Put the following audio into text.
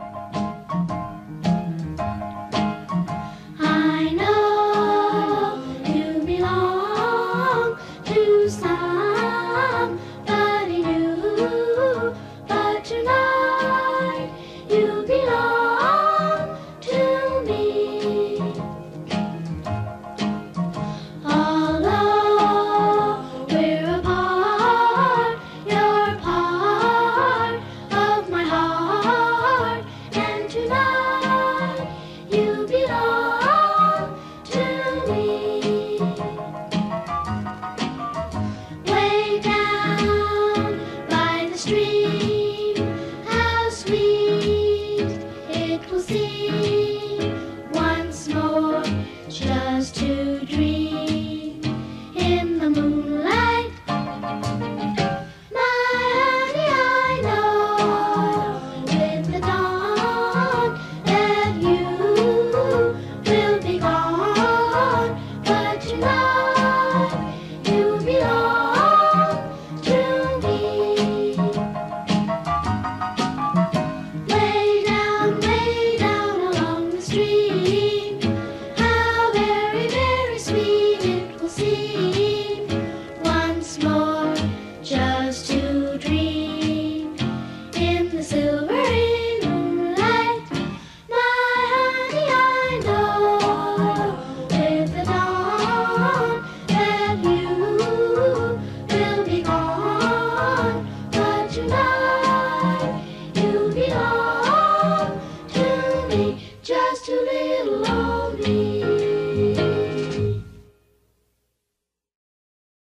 I just a little longer.